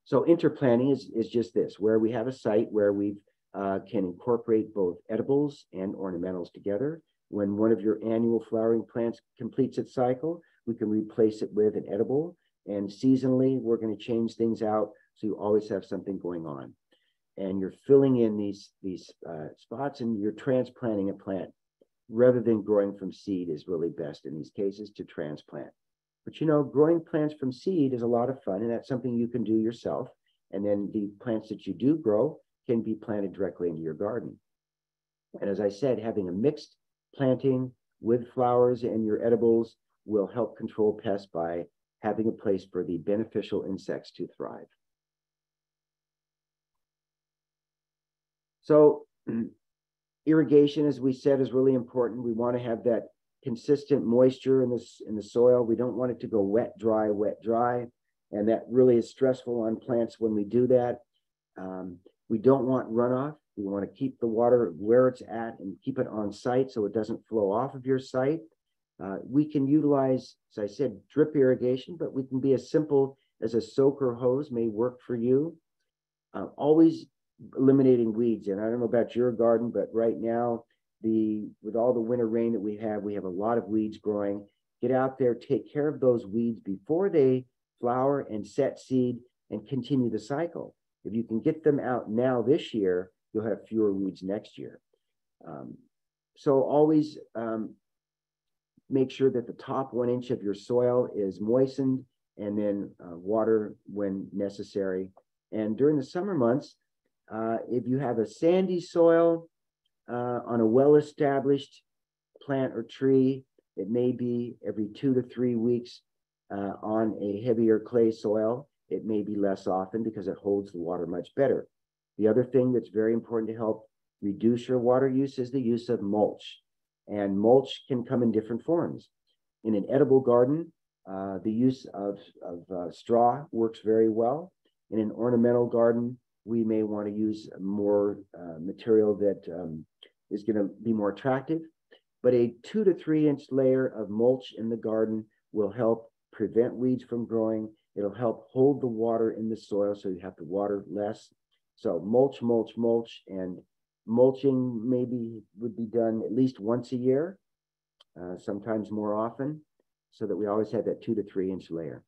So interplanting is, is just this, where we have a site where we uh, can incorporate both edibles and ornamentals together when one of your annual flowering plants completes its cycle, we can replace it with an edible. And seasonally, we're going to change things out so you always have something going on. And you're filling in these, these uh, spots and you're transplanting a plant rather than growing from seed is really best in these cases to transplant. But you know, growing plants from seed is a lot of fun, and that's something you can do yourself. And then the plants that you do grow can be planted directly into your garden. And as I said, having a mixed planting with flowers and your edibles will help control pests by having a place for the beneficial insects to thrive. So irrigation, as we said, is really important. We want to have that consistent moisture in the, in the soil. We don't want it to go wet, dry, wet, dry. And that really is stressful on plants when we do that. Um, we don't want runoff. We want to keep the water where it's at and keep it on site so it doesn't flow off of your site. Uh, we can utilize, as I said, drip irrigation, but we can be as simple as a soaker hose may work for you. Uh, always eliminating weeds. And I don't know about your garden, but right now, the with all the winter rain that we have, we have a lot of weeds growing. Get out there, take care of those weeds before they flower and set seed and continue the cycle. If you can get them out now this year, you'll have fewer weeds next year. Um, so always um, make sure that the top one inch of your soil is moistened and then uh, water when necessary. And during the summer months, uh, if you have a sandy soil uh, on a well-established plant or tree, it may be every two to three weeks uh, on a heavier clay soil. It may be less often because it holds the water much better. The other thing that's very important to help reduce your water use is the use of mulch. And mulch can come in different forms. In an edible garden, uh, the use of, of uh, straw works very well. In an ornamental garden, we may want to use more uh, material that um, is going to be more attractive. But a two to three inch layer of mulch in the garden will help prevent weeds from growing. It'll help hold the water in the soil so you have to water less. So mulch, mulch, mulch, and mulching maybe would be done at least once a year, uh, sometimes more often, so that we always have that two to three inch layer.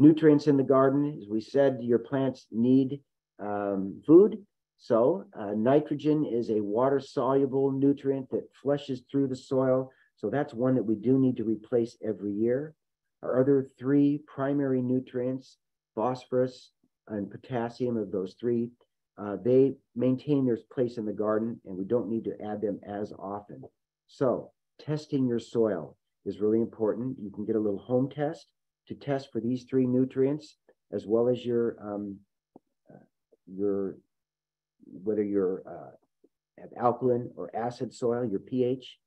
Nutrients in the garden, as we said, your plants need um, food. So uh, nitrogen is a water soluble nutrient that flushes through the soil. So that's one that we do need to replace every year. Our other three primary nutrients, phosphorus and potassium of those three, uh, they maintain their place in the garden and we don't need to add them as often. So testing your soil is really important. You can get a little home test to test for these three nutrients, as well as your um, uh, your whether you're uh, have alkaline or acid soil, your pH,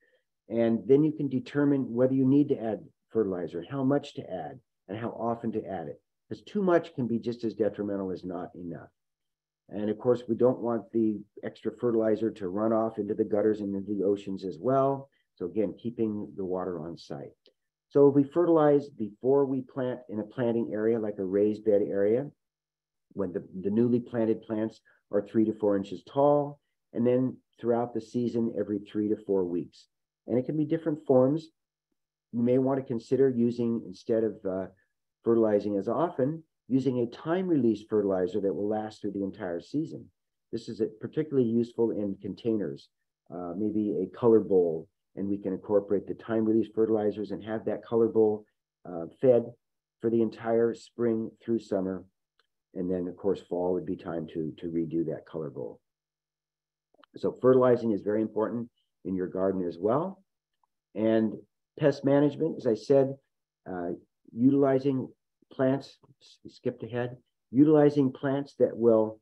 and then you can determine whether you need to add fertilizer, how much to add, and how often to add it. Because too much can be just as detrimental as not enough. And of course, we don't want the extra fertilizer to run off into the gutters and into the oceans as well. So again, keeping the water on site. So if we fertilize before we plant in a planting area, like a raised bed area, when the, the newly planted plants are three to four inches tall, and then throughout the season, every three to four weeks. And it can be different forms. You may want to consider using, instead of uh, fertilizing as often, using a time release fertilizer that will last through the entire season. This is particularly useful in containers, uh, maybe a color bowl and we can incorporate the time release fertilizers and have that color bowl uh, fed for the entire spring through summer. And then of course, fall would be time to, to redo that color bowl. So fertilizing is very important in your garden as well. And pest management, as I said, uh, utilizing plants, skipped ahead, utilizing plants that will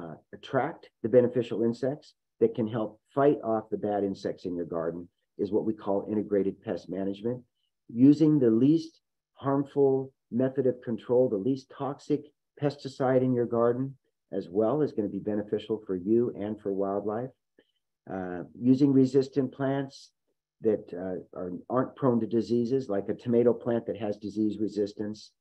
uh, attract the beneficial insects that can help fight off the bad insects in your garden is what we call integrated pest management. Using the least harmful method of control, the least toxic pesticide in your garden as well is going to be beneficial for you and for wildlife. Uh, using resistant plants that uh, are, aren't prone to diseases, like a tomato plant that has disease resistance.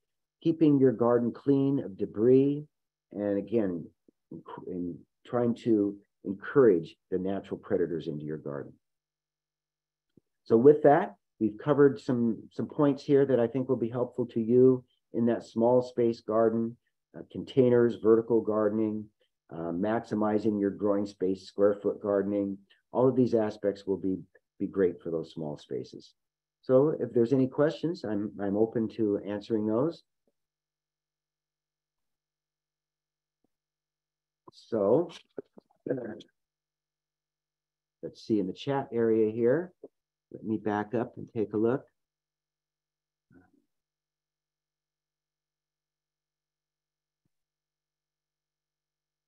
Keeping your garden clean of debris, and again, in, in trying to encourage the natural predators into your garden. So with that, we've covered some, some points here that I think will be helpful to you in that small space garden, uh, containers, vertical gardening, uh, maximizing your growing space, square foot gardening. All of these aspects will be, be great for those small spaces. So if there's any questions, I'm, I'm open to answering those. So let's see in the chat area here. Let me back up and take a look.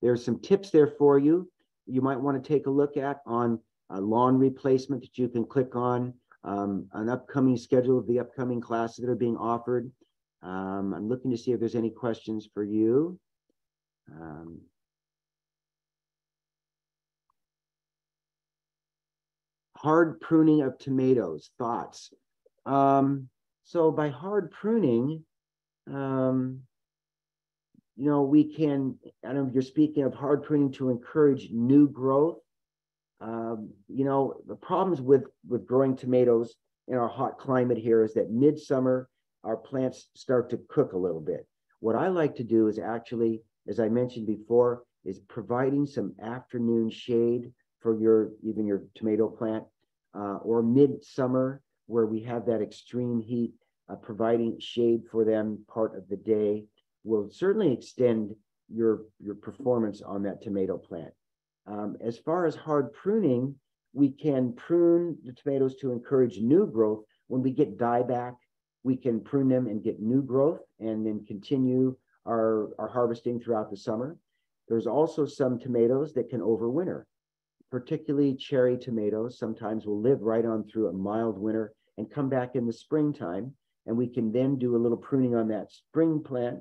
There's some tips there for you. You might want to take a look at on a lawn replacement that you can click on, um, an upcoming schedule of the upcoming classes that are being offered. Um, I'm looking to see if there's any questions for you. Um, hard pruning of tomatoes, thoughts. Um, so by hard pruning, um, you know, we can, I don't know if you're speaking of hard pruning to encourage new growth. Um, you know, the problems with, with growing tomatoes in our hot climate here is that midsummer, our plants start to cook a little bit. What I like to do is actually, as I mentioned before, is providing some afternoon shade for your even your tomato plant uh, or midsummer where we have that extreme heat, uh, providing shade for them part of the day will certainly extend your, your performance on that tomato plant. Um, as far as hard pruning, we can prune the tomatoes to encourage new growth. When we get dieback, we can prune them and get new growth and then continue our, our harvesting throughout the summer. There's also some tomatoes that can overwinter particularly cherry tomatoes, sometimes will live right on through a mild winter and come back in the springtime. And we can then do a little pruning on that spring plant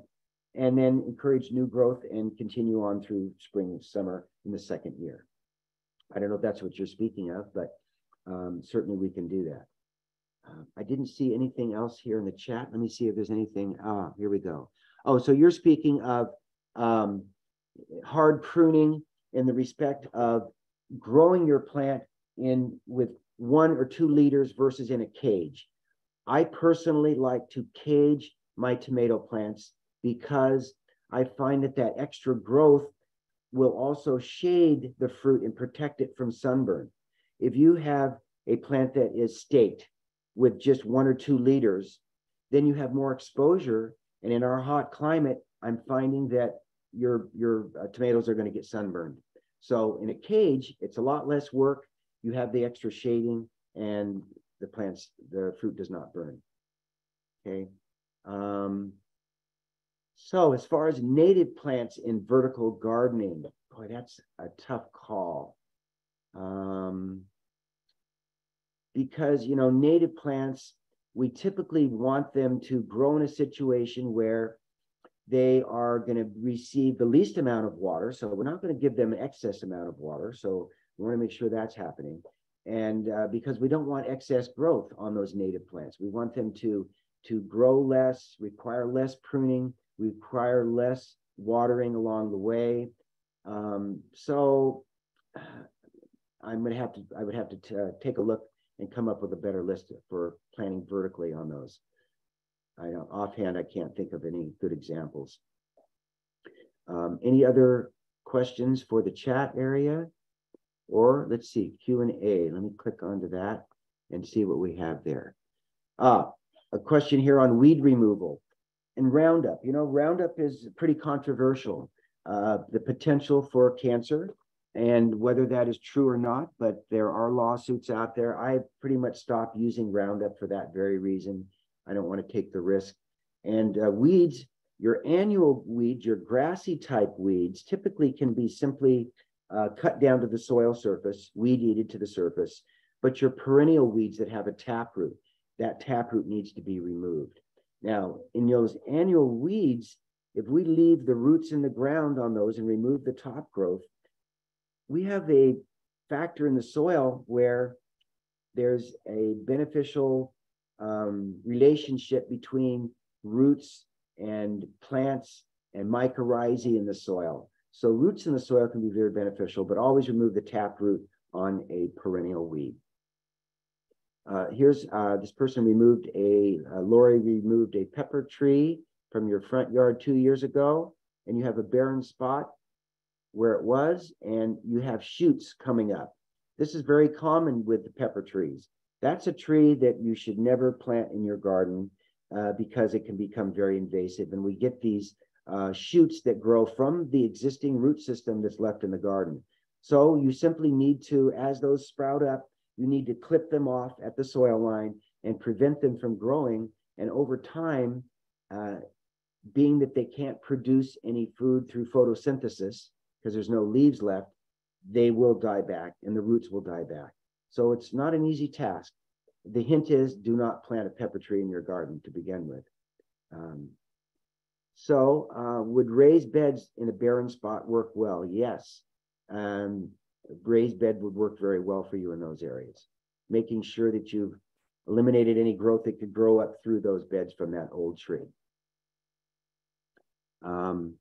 and then encourage new growth and continue on through spring, and summer in the second year. I don't know if that's what you're speaking of, but um, certainly we can do that. Uh, I didn't see anything else here in the chat. Let me see if there's anything. Ah, here we go. Oh, so you're speaking of um, hard pruning in the respect of growing your plant in with one or two leaders versus in a cage. I personally like to cage my tomato plants because I find that that extra growth will also shade the fruit and protect it from sunburn. If you have a plant that is staked with just one or two leaders, then you have more exposure. And in our hot climate, I'm finding that your your uh, tomatoes are going to get sunburned. So in a cage, it's a lot less work. You have the extra shading, and the plants, the fruit does not burn. Okay. Um, so as far as native plants in vertical gardening, boy, that's a tough call. Um, because, you know, native plants, we typically want them to grow in a situation where they are going to receive the least amount of water. So we're not going to give them an excess amount of water. So we want to make sure that's happening. And uh, because we don't want excess growth on those native plants, we want them to, to grow less, require less pruning, require less watering along the way. Um, so I'm going to have to, I would have to uh, take a look and come up with a better list for planting vertically on those. I don't, offhand, I can't think of any good examples. Um, any other questions for the chat area? Or let's see, Q and A. Let me click onto that and see what we have there. Ah, a question here on weed removal and Roundup. You know, Roundup is pretty controversial. Uh, the potential for cancer and whether that is true or not, but there are lawsuits out there. I pretty much stopped using Roundup for that very reason. I don't want to take the risk. And uh, weeds, your annual weeds, your grassy type weeds, typically can be simply uh, cut down to the soil surface, weed eated to the surface. But your perennial weeds that have a taproot, that taproot needs to be removed. Now, in those annual weeds, if we leave the roots in the ground on those and remove the top growth, we have a factor in the soil where there's a beneficial um, relationship between roots and plants and mycorrhizae in the soil. So roots in the soil can be very beneficial, but always remove the taproot on a perennial weed. Uh, here's uh, this person removed a, uh, Lori removed a pepper tree from your front yard two years ago, and you have a barren spot where it was, and you have shoots coming up. This is very common with the pepper trees. That's a tree that you should never plant in your garden uh, because it can become very invasive. And we get these uh, shoots that grow from the existing root system that's left in the garden. So you simply need to, as those sprout up, you need to clip them off at the soil line and prevent them from growing. And over time, uh, being that they can't produce any food through photosynthesis because there's no leaves left, they will die back and the roots will die back. So it's not an easy task. The hint is do not plant a pepper tree in your garden to begin with. Um, so uh, would raised beds in a barren spot work well? Yes. Um, raised bed would work very well for you in those areas, making sure that you've eliminated any growth that could grow up through those beds from that old tree. Um,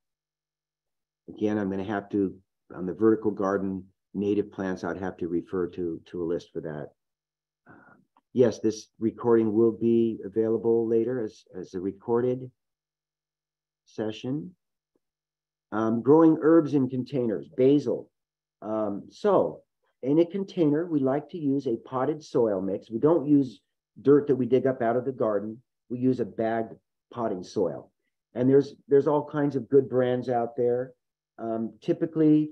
again, I'm going to have to, on the vertical garden, native plants, I'd have to refer to, to a list for that. Uh, yes, this recording will be available later as, as a recorded session. Um, growing herbs in containers, basil. Um, so in a container, we like to use a potted soil mix. We don't use dirt that we dig up out of the garden. We use a bagged potting soil. And there's there's all kinds of good brands out there. Um, typically,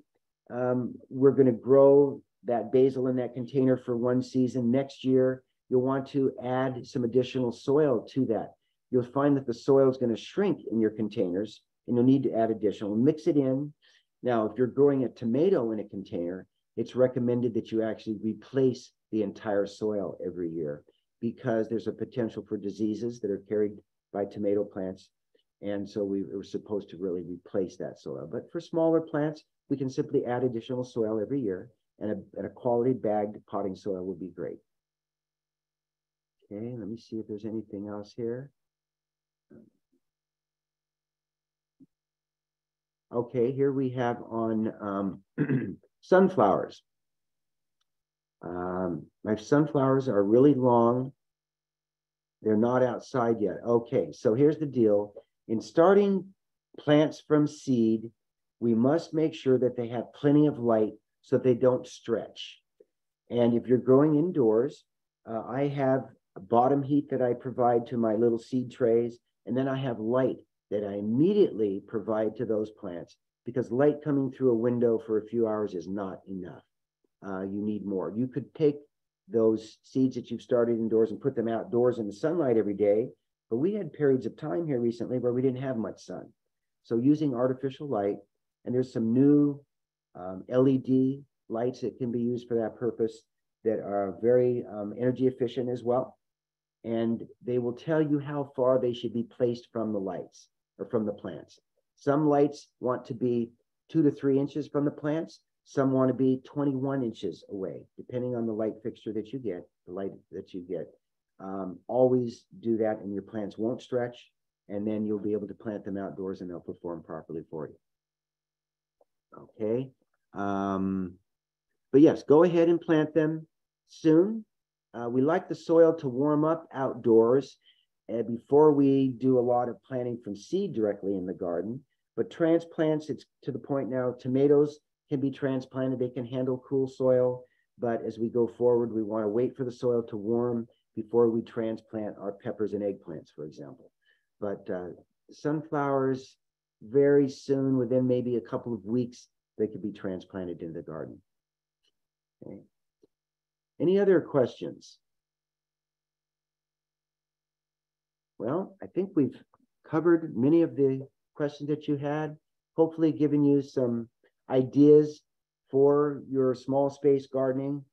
um, we're going to grow that basil in that container for one season. Next year, you'll want to add some additional soil to that. You'll find that the soil is going to shrink in your containers and you'll need to add additional. Mix it in. Now, if you're growing a tomato in a container, it's recommended that you actually replace the entire soil every year because there's a potential for diseases that are carried by tomato plants. And so we were supposed to really replace that soil. But for smaller plants, we can simply add additional soil every year and a, and a quality bagged potting soil would be great. Okay, let me see if there's anything else here. Okay, here we have on um, sunflowers. Um, my sunflowers are really long. They're not outside yet. Okay, so here's the deal. In starting plants from seed, we must make sure that they have plenty of light so they don't stretch. And if you're growing indoors, uh, I have bottom heat that I provide to my little seed trays, and then I have light that I immediately provide to those plants because light coming through a window for a few hours is not enough. Uh, you need more. You could take those seeds that you've started indoors and put them outdoors in the sunlight every day, but we had periods of time here recently where we didn't have much sun. So using artificial light, and there's some new um, LED lights that can be used for that purpose that are very um, energy efficient as well. And they will tell you how far they should be placed from the lights or from the plants. Some lights want to be two to three inches from the plants. Some want to be 21 inches away, depending on the light fixture that you get, the light that you get. Um, always do that and your plants won't stretch and then you'll be able to plant them outdoors and they'll perform properly for you. Okay. Um, but yes, go ahead and plant them soon. Uh, we like the soil to warm up outdoors and before we do a lot of planting from seed directly in the garden. But transplants, it's to the point now, tomatoes can be transplanted. They can handle cool soil. But as we go forward, we want to wait for the soil to warm before we transplant our peppers and eggplants, for example. But uh, sunflowers, very soon, within maybe a couple of weeks, they could be transplanted into the garden. Okay. Any other questions? Well, I think we've covered many of the questions that you had, hopefully giving you some ideas for your small space gardening,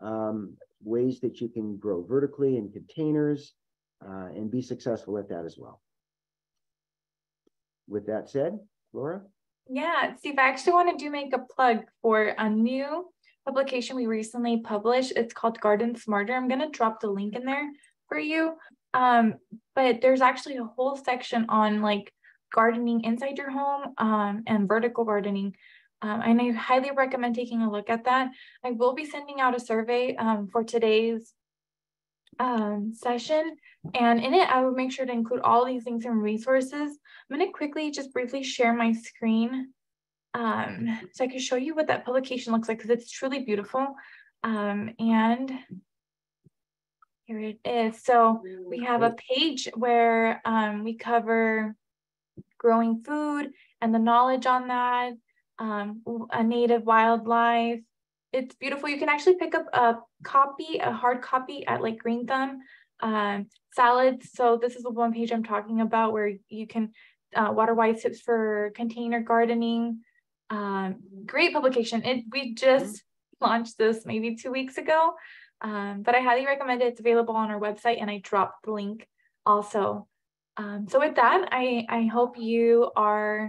um, ways that you can grow vertically in containers uh, and be successful at that as well. With that said, Laura? Yeah, Steve, I actually want to do make a plug for a new publication we recently published. It's called Garden Smarter. I'm going to drop the link in there for you. Um, but there's actually a whole section on like gardening inside your home um, and vertical gardening. Um, and I highly recommend taking a look at that. I will be sending out a survey um, for today's um, session. And in it, I will make sure to include all these things and resources. I'm to quickly just briefly share my screen um, so I can show you what that publication looks like because it's truly beautiful. Um, and here it is. So we have a page where um, we cover growing food and the knowledge on that, um, a native wildlife. It's beautiful. You can actually pick up a copy, a hard copy at like Green Thumb. Um, salads. So this is the one page I'm talking about where you can uh, water wise tips for container gardening. Um, great publication. It we just launched this maybe two weeks ago, um, but I highly recommend it. It's available on our website, and I dropped the link also. Um, so with that, I I hope you are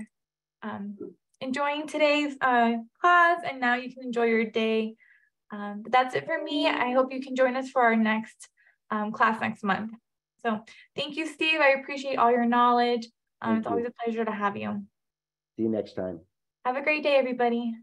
um, enjoying today's uh, class, and now you can enjoy your day. Um, but that's it for me. I hope you can join us for our next um, class next month. So thank you, Steve. I appreciate all your knowledge. Um, it's you. always a pleasure to have you. See you next time. Have a great day, everybody.